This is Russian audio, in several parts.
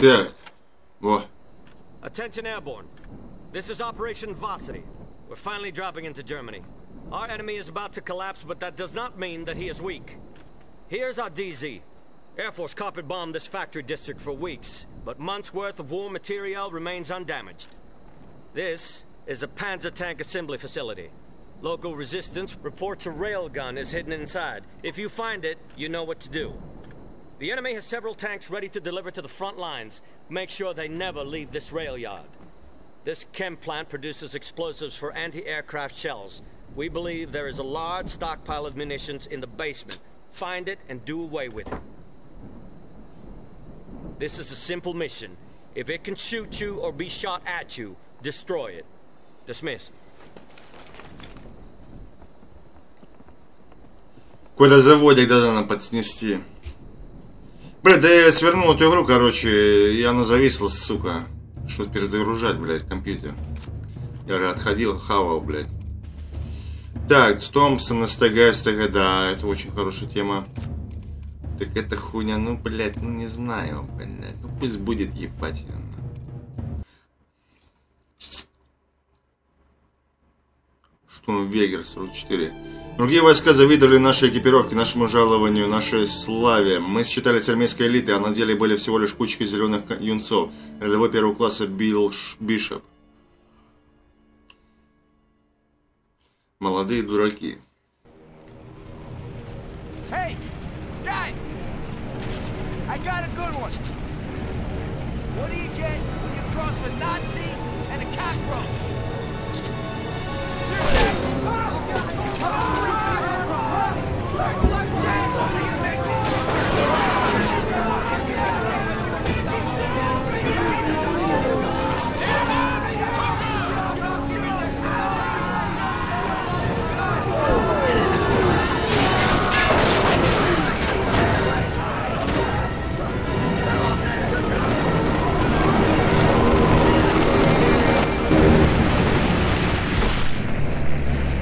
Yeah. What? Attention airborne. This is Operation Varsity. We're finally dropping into Germany. Our enemy is about to collapse, but that does not mean that he is weak. Here's our DZ. Air Force carpet bombed this factory district for weeks, but months' worth of war material remains undamaged. This is a panzer tank assembly facility. Local resistance reports a railgun is hidden inside. If you find it, you know what to do. The enemy has several tanks ready to deliver to the front lines. Make sure they never leave this rail yard. This chem plant produces explosives for anti-aircraft shells. We believe there is a large stockpile of munitions in the basement. Find it and do away with it. This is a simple mission. If it can shoot you or be shot at you, destroy it. Dismiss. Какой-то заводик надо нам подснести. Блядь, да я свернул эту игру, короче, и она зависла, сука. Что перезагружать, блядь, компьютер. Я же отходил, хавал, блядь. Так, Томпсон, СТГ, СТГ, да, это очень хорошая тема. Так это хуйня, ну, блядь, ну не знаю, блядь. Ну пусть будет ебать. Он Вегер 44. Другие войска завидовали нашей экипировке, нашему жалованию, нашей славе. Мы считали армейской элиты, а на деле были всего лишь кучкой зеленых юнцов. Рядовой первого класса Билл Бишоп. Молодые дураки. Hey, guys! I got a good one. What do you get when you cross a Nazi and a cockroach?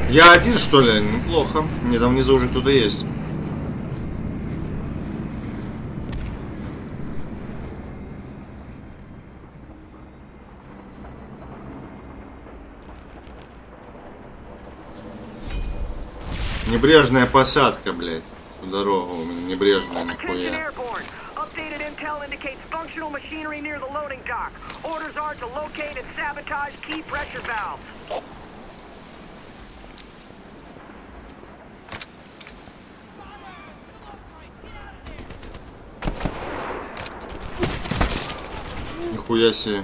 Я один, что ли? Неплохо. Не, там внизу уже кто-то есть. Небрежная посадка, блядь. Дорогу у меня небрежная indicates functional machinery near the loading dock. Orders are to locate and sabotage key pressure valves. Нихуя себе.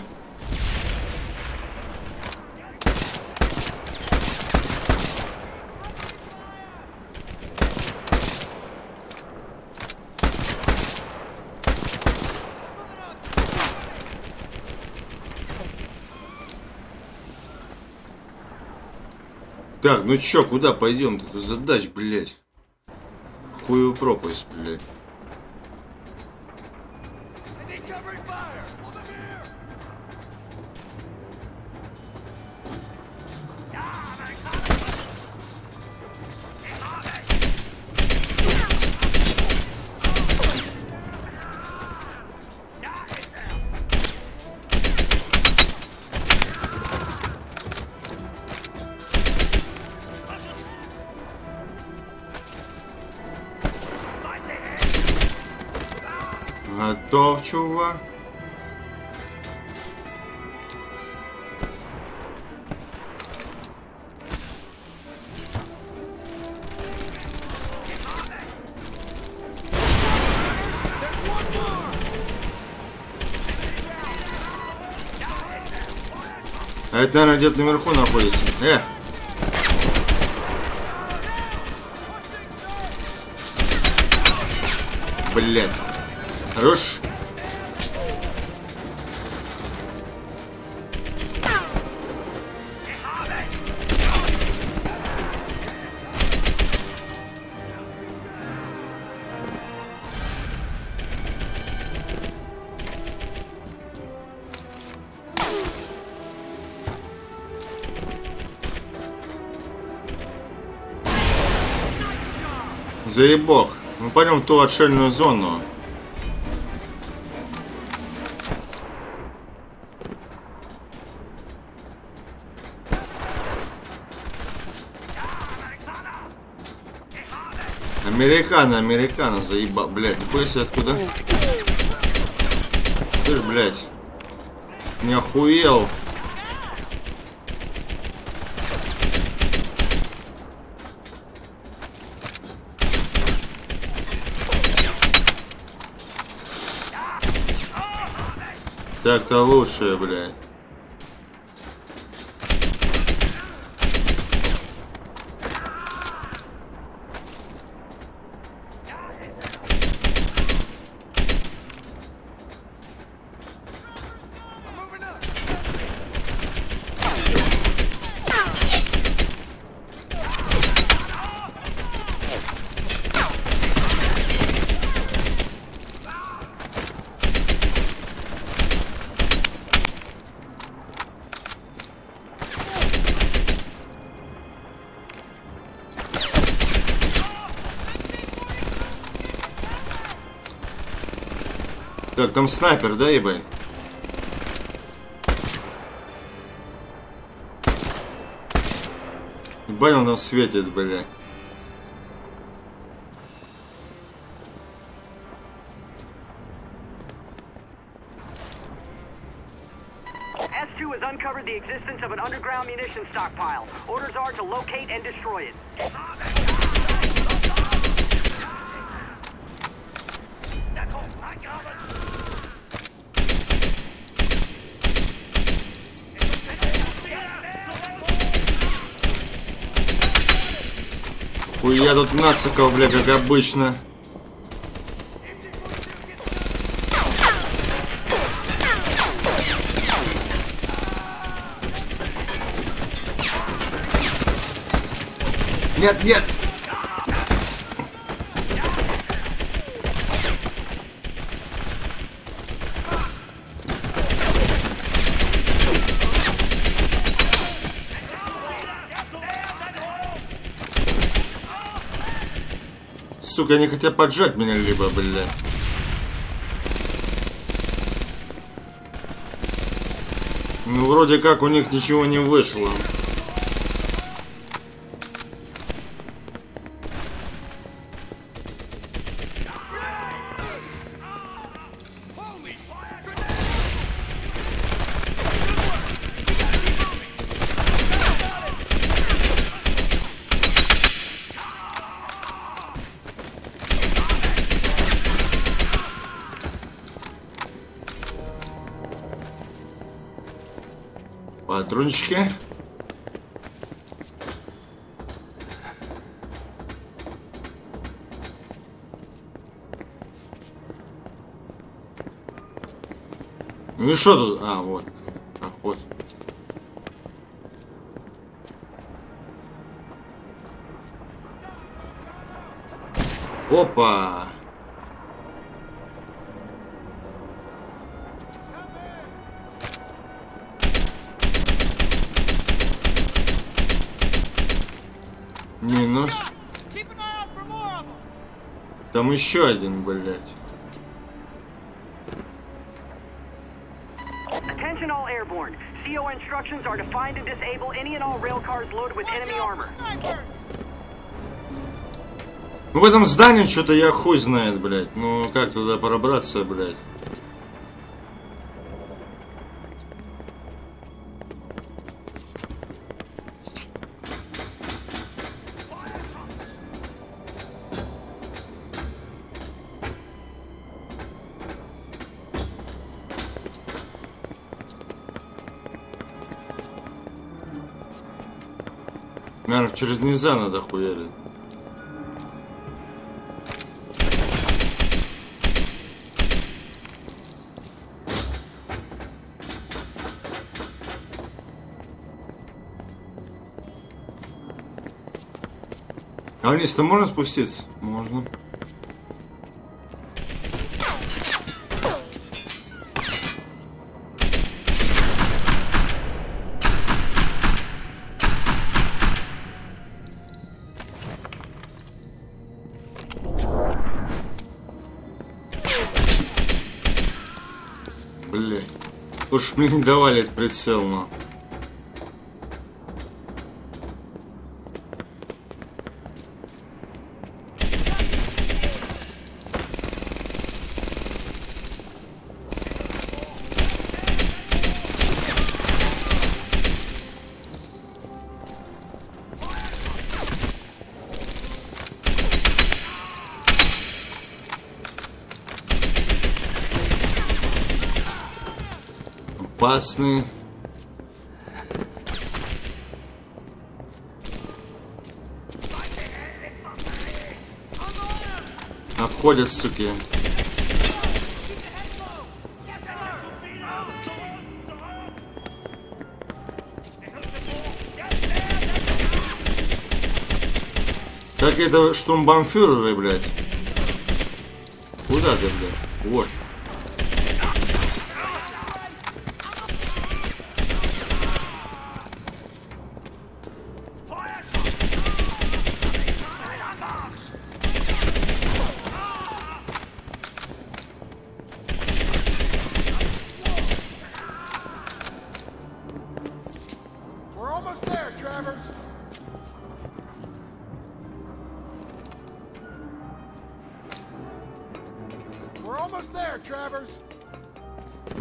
Так, ну чё, куда пойдем-то? Тут задач, блядь. Хуевую пропасть, блядь. Где-то наверху находится. Э! Блядь. Хорош. Заебок. Мы пойдем в ту отшельную зону. Американо, американо, заеба, блядь. Хуй себе откуда? Ты Слышь, блядь. Не охуел. Так-то лучше, блядь. Так, там снайпер, да, ебай? Ебать он нам светит, бля. S2 has uncovered the existence of an underground munition stockpile. Orders are to locate and destroy it. Хуя тут нациков, бля, как обычно. Нет, нет! Сука, они хотят поджать меня либо, бля. Ну, вроде как у них ничего не вышло. Патрончики. Ну и что тут? А, вот. Проход. Опа! Там еще один, блядь. Attention all airborne. CO instructions are to find and disable any and all rail cars loaded with enemy armor. Ну в этом здании что-то я хуй знает, блядь. Ну как туда пробраться, блядь? Через низа надо хуярить. А вниз-то можно спуститься? Мне опасный. Обходят, суки. Как это штурмбанфюреры, блядь? Куда ты, блядь? Вот.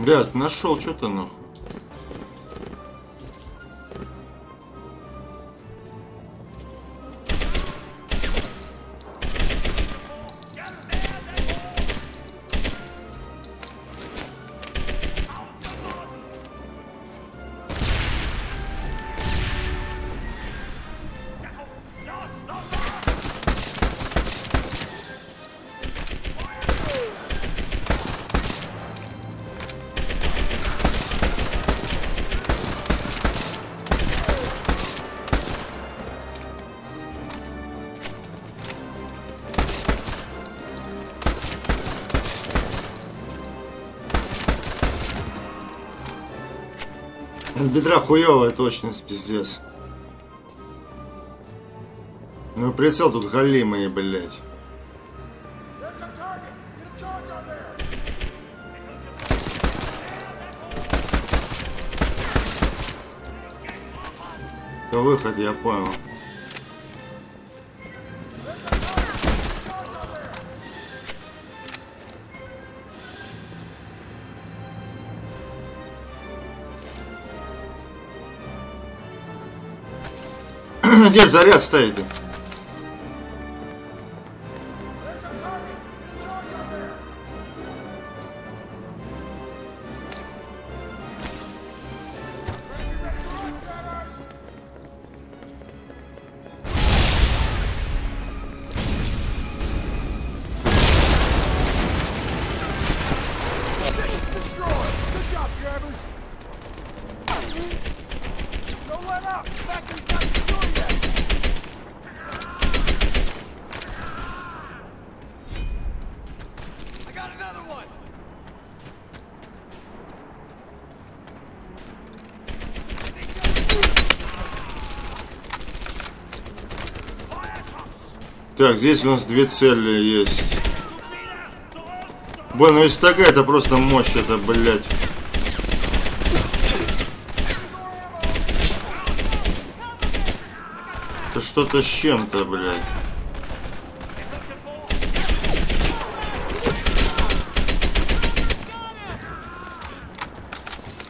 Блядь, нашел что-то нахуй. Бедра хуевая точность, пиздец. Ну прицел тут галимый, блядь. Это выход, я понял. Где заряд стоит? Так, здесь у нас две цели есть. Блин, ну если такая, это просто мощь, это, блядь. Это что-то с чем-то, блядь.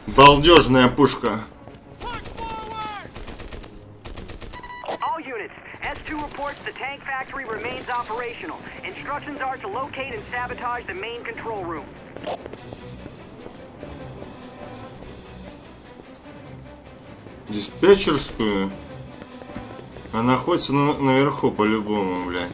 Балдежная пушка. Диспетчерскую. Она находится на- наверху по-любому, блядь.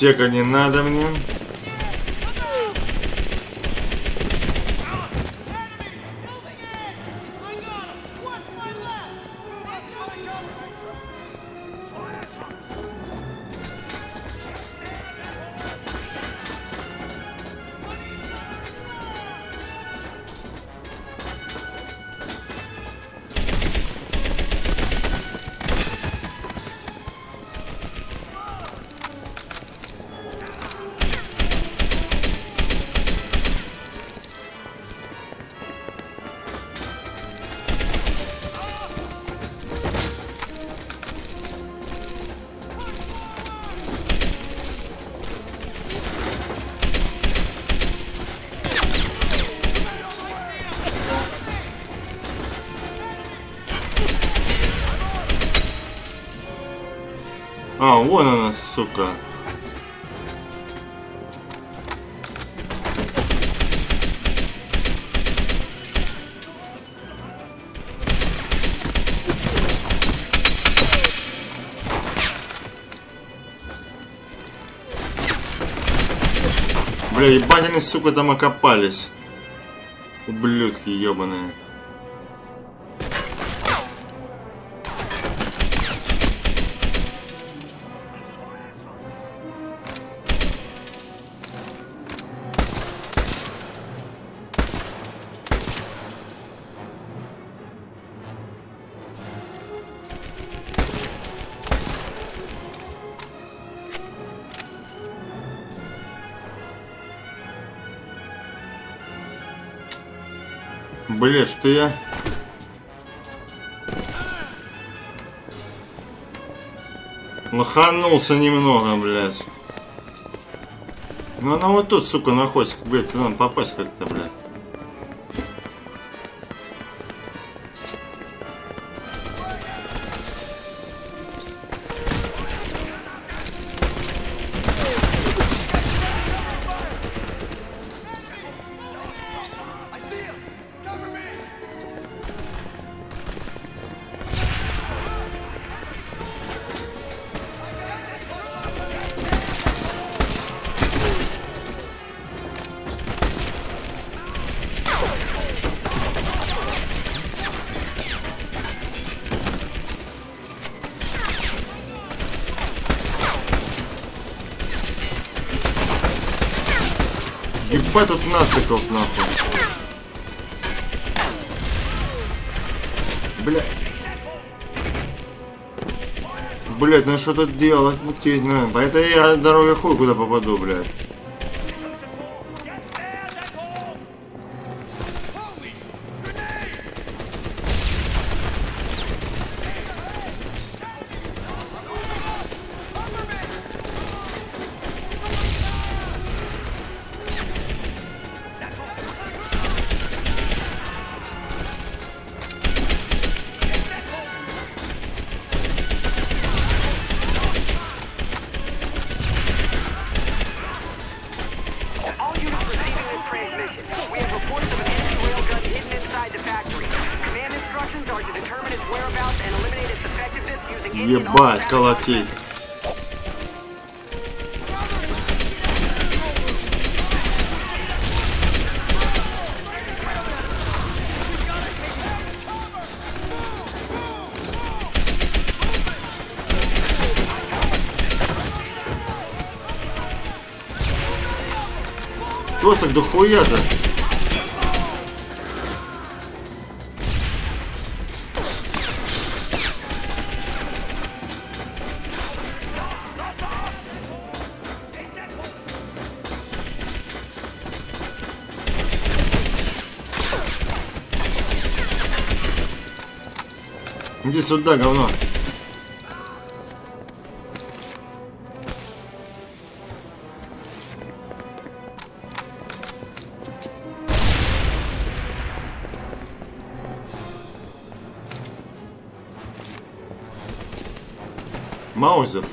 Аптека не надо мне. Вон она, сука. Бля, ебать они, сука, там окопались. Ублюдки ебаные. Бля, что я... Лоханулся немного, блядь. Ну она вот тут, сука, находится, блядь, надо попасть как-то, блядь. Ебать тут нациков, нахуй. Бля. Блять, ну что тут делать? Мутить, ну. Это я дорогой хуй куда попаду, блядь. Ебать, колотить. Чего так дохуя-то? Иди сюда, говно. Маузер.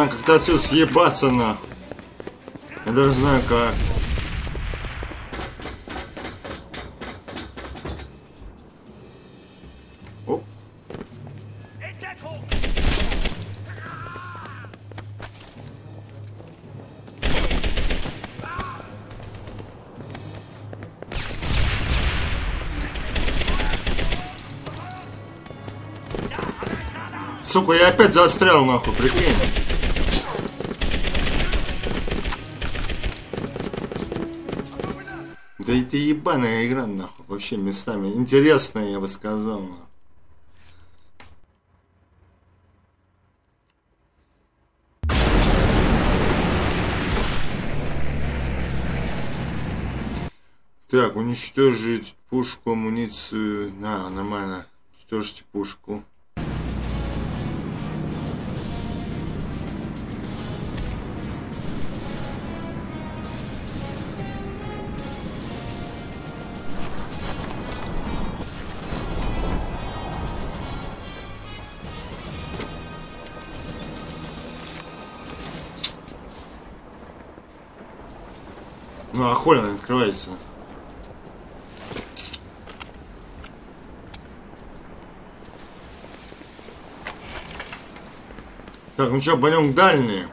Нам как-то отсюда съебаться нахуй. Я даже знаю как. Оп. Сука, я опять застрял нахуй, прикинь. Да это ебаная игра, нахуй, вообще местами. Интересная, я бы сказал. Так, уничтожить пушку, амуницию. На, нормально. Уничтожьте пушку. Ну а хуй она открывается? Так, ну что, пойдем к дальней.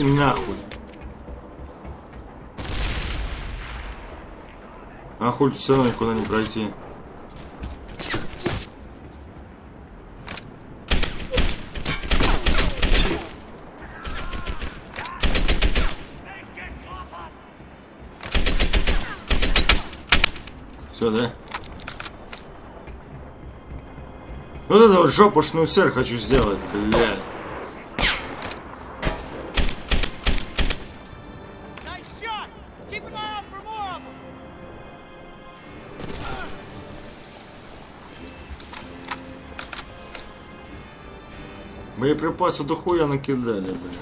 И нахуй. А хуй все никуда не пройти. Все, да? Вот это вот жопушную цель хочу сделать, блядь. Боеприпасы дохуя накидали, бля.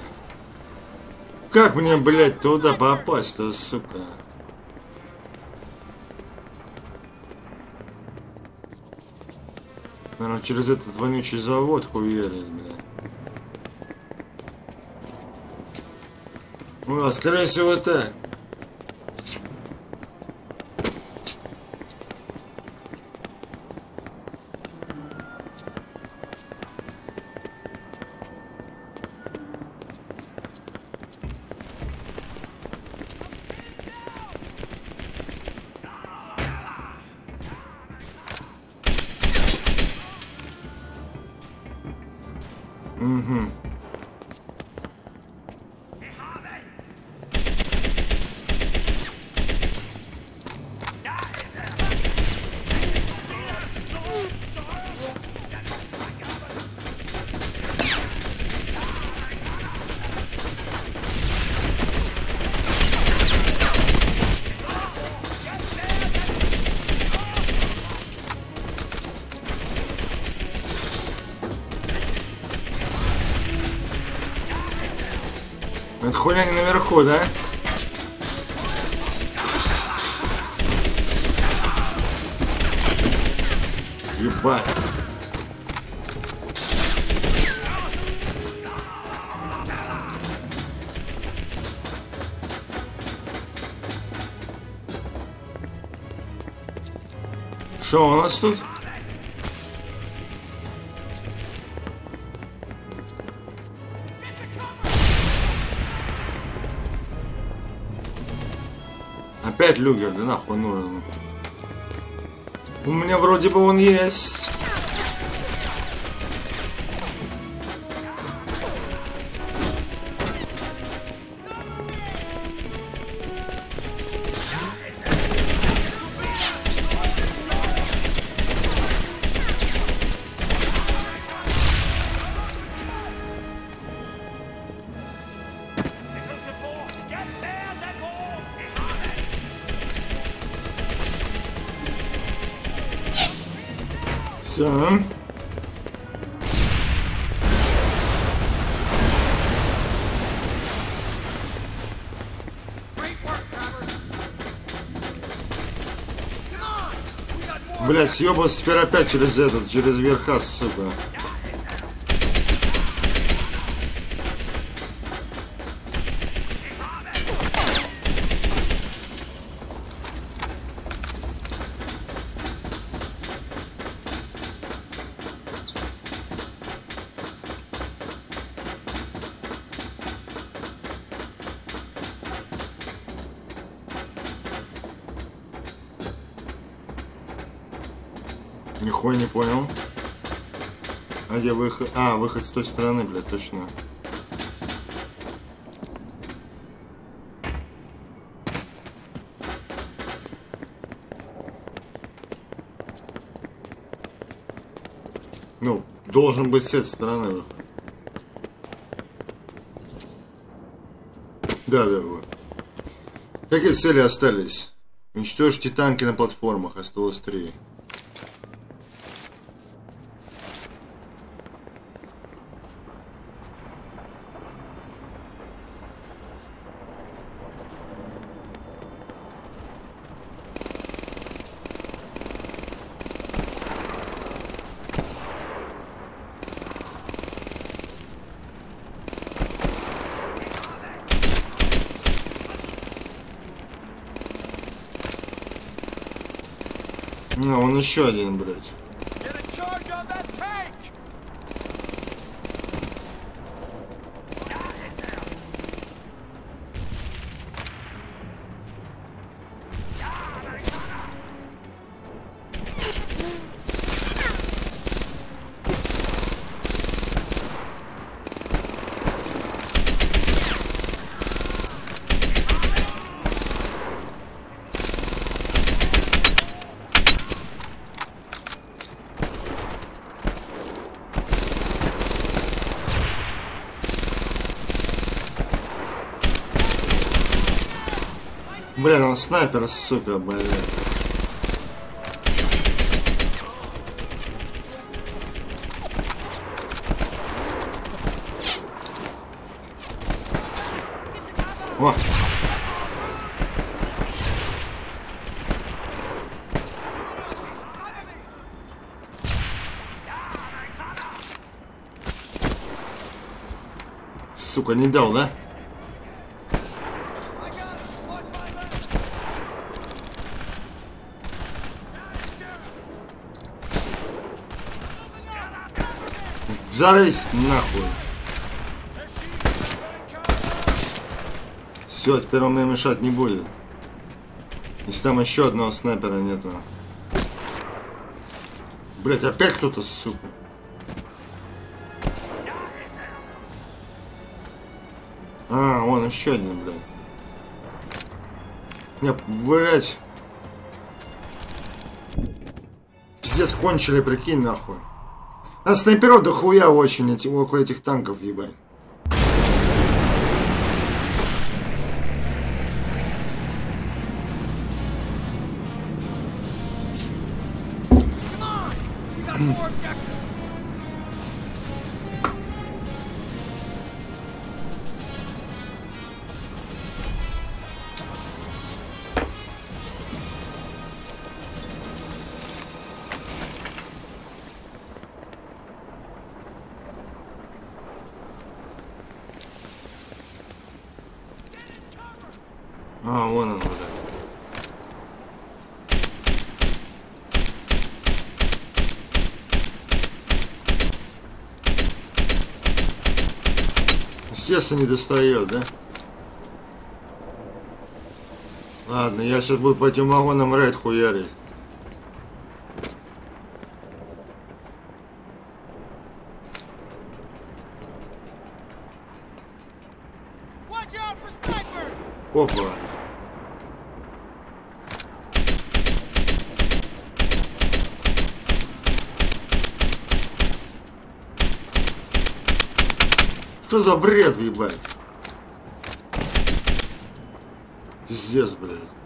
Как мне, блядь, туда попасть-то, сука? Наверное, через этот вонючий завод хуярить, бля. Ну, а скорее всего так. Хуйня не наверху, да? Ебать. Что у нас тут? Люгер, да нахуй нужен. У меня вроде бы он есть. Съебался теперь опять через этот, через верха, сука. Нихуя не понял. А где выход? А, выход с той стороны, блядь, точно. Ну, должен быть с этой стороны выход. Да, да, вот. Какие цели остались? Уничтожьте танки на платформах, осталось три. А, он еще один, блядь. Он снайпер, сука, блядь. О! Сука, не дал, да? Взорвись нахуй. Все, теперь он мне мешать не будет. Если там еще одного снайпера нету. Блять, опять кто-то, сука. А, вон еще один, блядь. Не, блядь. Пиздец, кончили, прикинь, нахуй. А снайперов до хуя очень эти, около этих танков, ебать. Естественно, не достает, да? Ладно, я сейчас буду по этим вагонам рейд хуярить. Опа. Что за бред, ебать? Пиздец, блядь.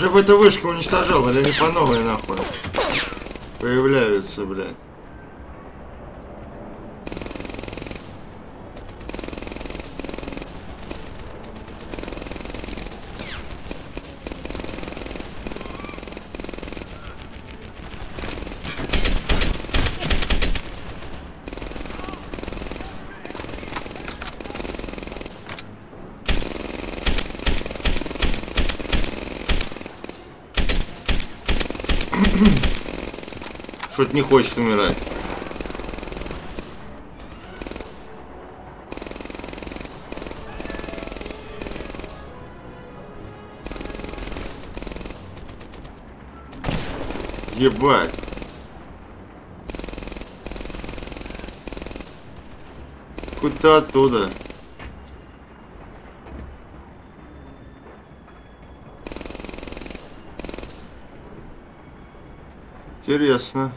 Уже бы эта вышка уничтожал, или не по новой нахуй. Появляются, блядь. Что-то не хочет умирать. Ебать. Куда оттуда? Интересно.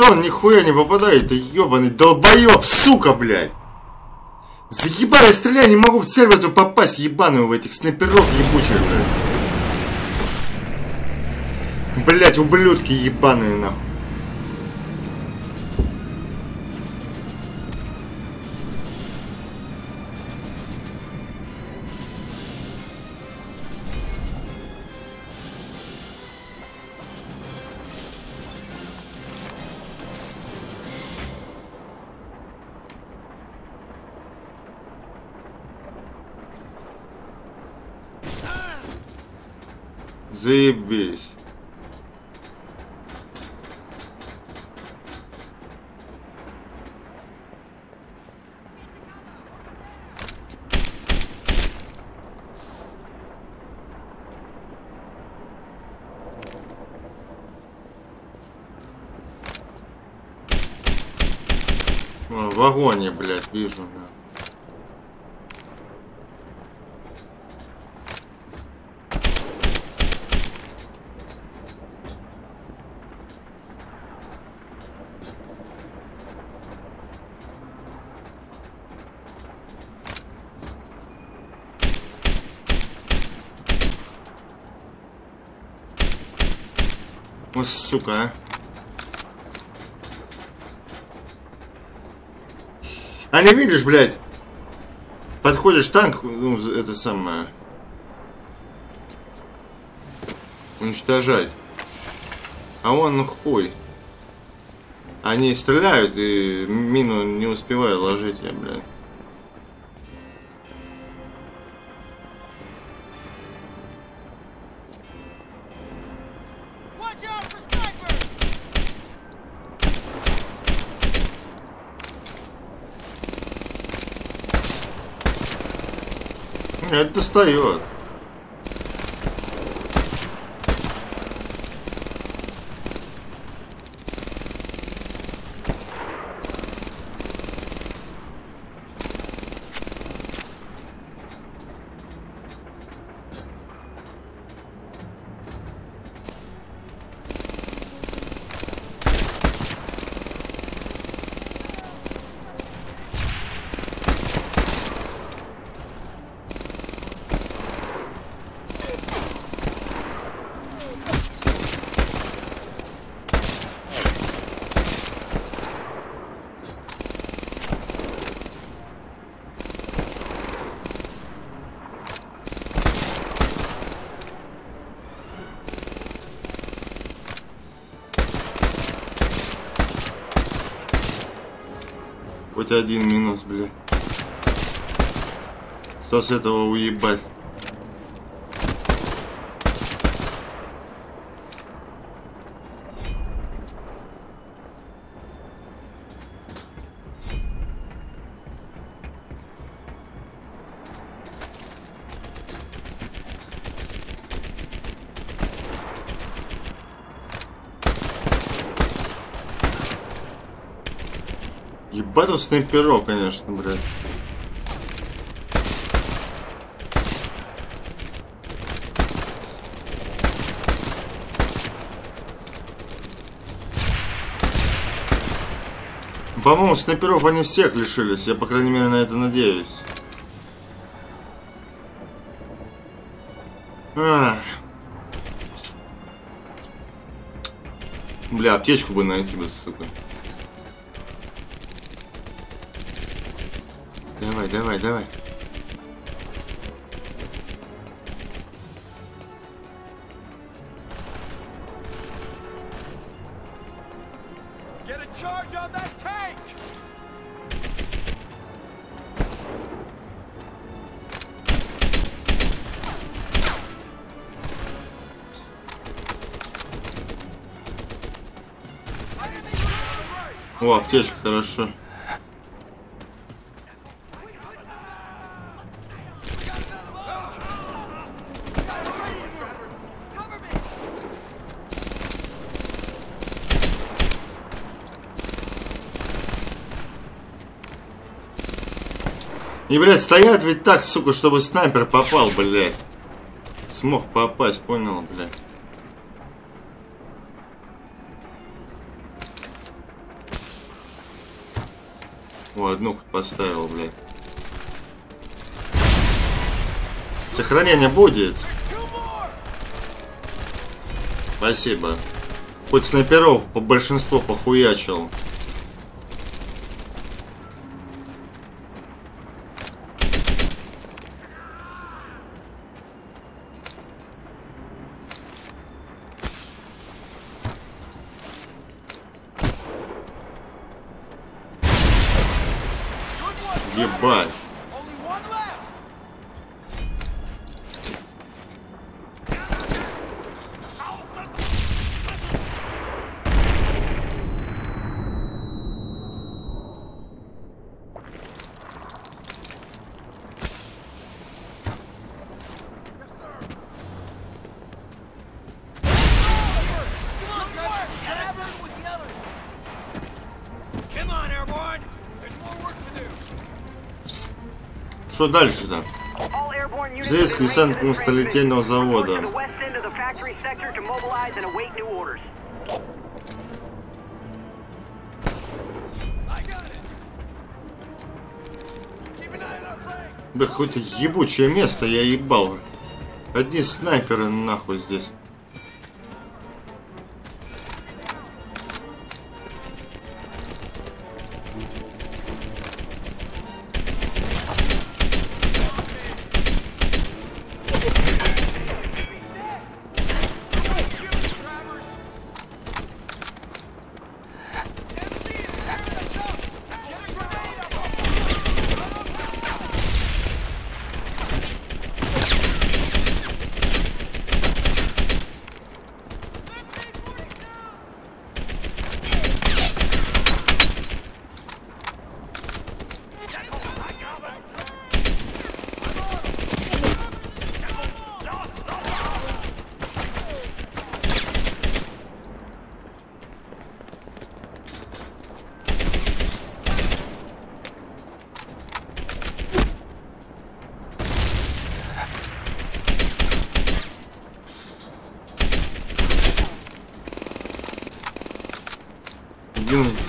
Что он нихуя не попадает, ты ебаный долбоеб, сука, блядь. Заебали, стреляй, не могу в цель в эту попасть, ебаную, в этих снайперов ебучих, блядь. Блядь, ублюдки ебаные, нахуй. О, В вагоне, блядь, вижу, да. Сука, а. А не видишь, блядь? Подходишь танк, ну, это самое. Уничтожать. А он хуй. Они стреляют и мину не успеваю ложить я, блядь. Это достает. Хоть один минус, бля. Что с этого уебать? Тут снайперов, конечно, блядь. По-моему, снайперов они всех лишились. Я, по крайней мере, на это надеюсь. Ах. Бля, аптечку бы найти бы, сука. Давай, давай, давай. О, аптечка, хорошо. И, блядь, стоят ведь так, сука, чтобы снайпер попал, блядь. Смог попасть, понял, блядь. О, одну поставил, блядь. Сохранение будет. Спасибо. Хоть снайперов по большинству похуячил. Ебать. Keep an eye on our flank. Бля, какое-то ебучее место, я ебал. Одни снайперы нахуй здесь.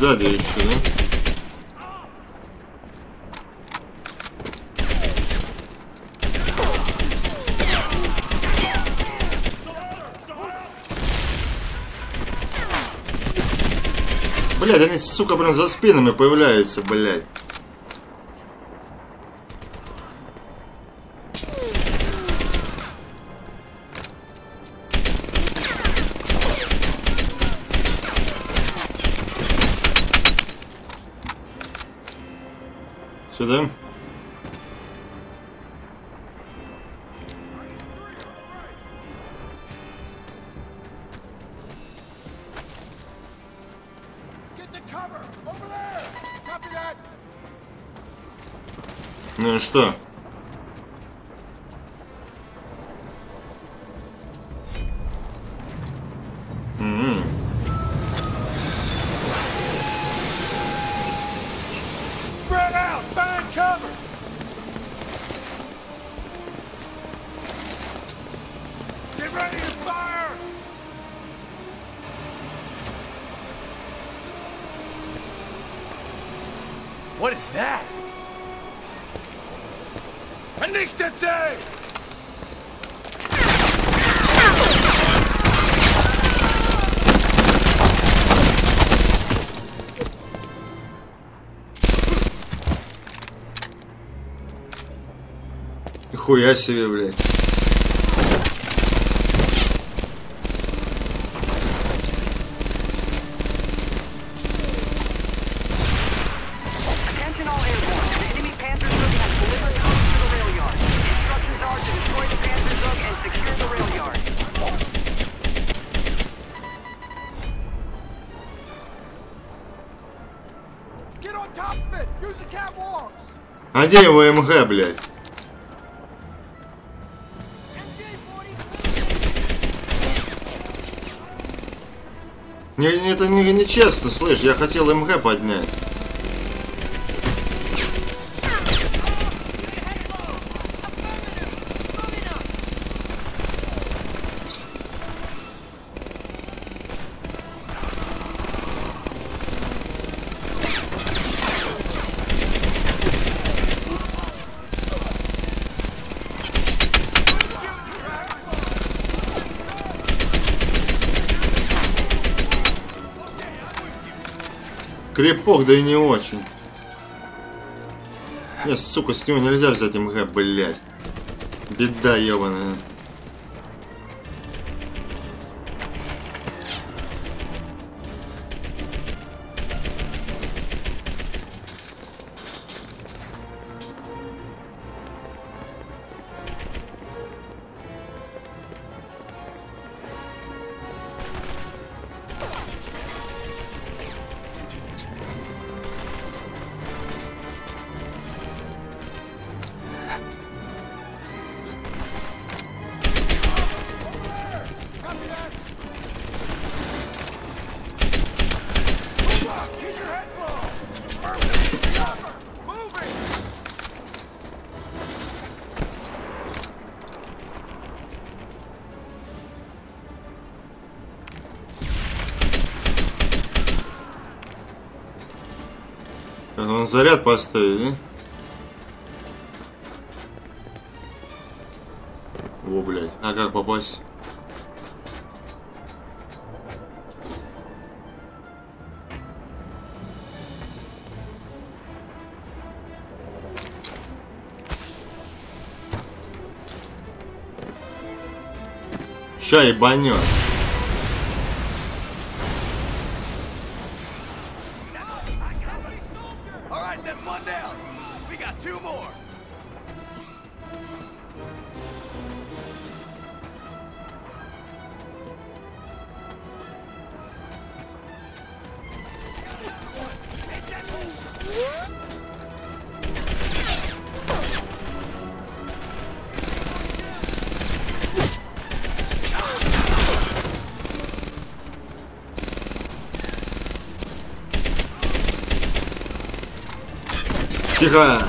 Сзади еще, да? Блядь, они, сука, прям за спинами появляются, блядь. Что? Use the catwalks! А где его МГ, блядь? Не- нечестно, слышь, я хотел МГ поднять. Крепок, да и не очень. Не, сука, с него нельзя взять МГ, блядь. Беда ебаная. Заряд поставить, да? О, блядь. А как попасть? Ща ебанет. Тихо!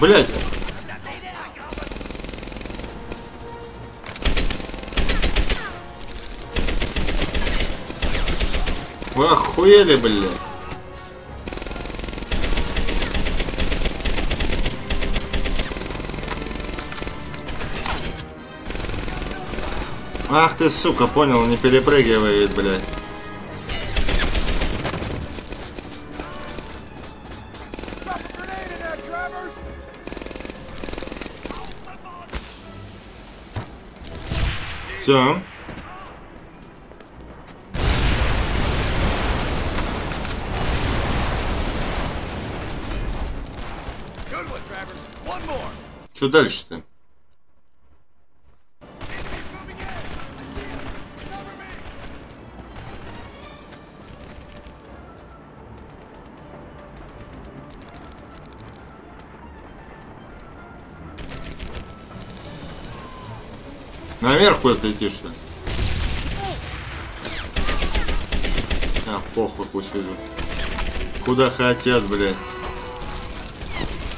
Блять! Вы охуели, блядь! Ах ты, сука, понял, не перепрыгивает, блядь. Все. Good one, Наверх куда-то идти, что ли? А, похуй, пусть идут. Куда хотят, блядь.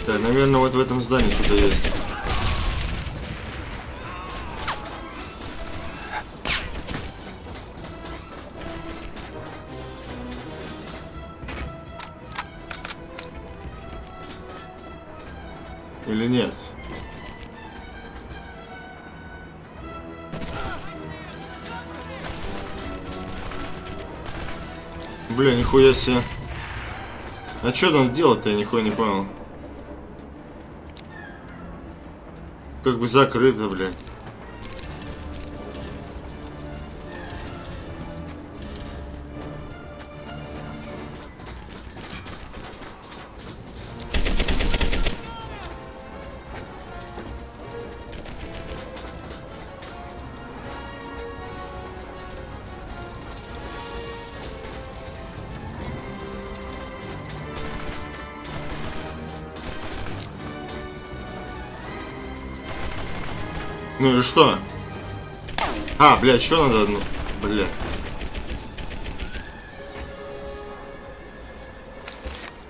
Так, наверное, вот в этом здании что-то есть. Нихуя себе. А что там делать-то, я нихуя не понял. Как бы закрыто, блядь. Ну и что? А, блядь, что надо? Ну, блядь.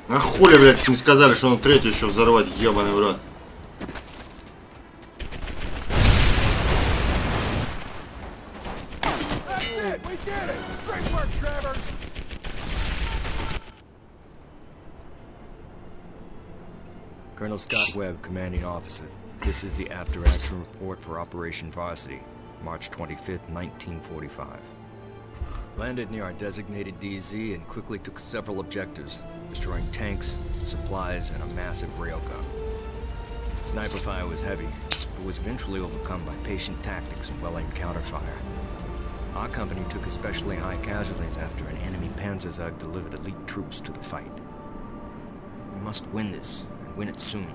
А хули, блядь, не сказали, что он третью еще взорвать, ебаный в рот. Colonel Scott Webb, commanding officer. This is the after-action report for Operation Varsity, March 25th, 1945. Landed near our designated DZ and quickly took several objectives, destroying tanks, supplies, and a massive railgun. Sniper fire was heavy, but was eventually overcome by patient tactics and well-aimed counterfire. Our company took especially high casualties after an enemy Panzerzug delivered elite troops to the fight. We must win this, and win it soon.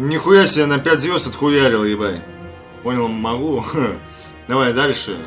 Нихуя себе на 5 звезд отхуярил, ебай. Понял, могу. Давай дальше.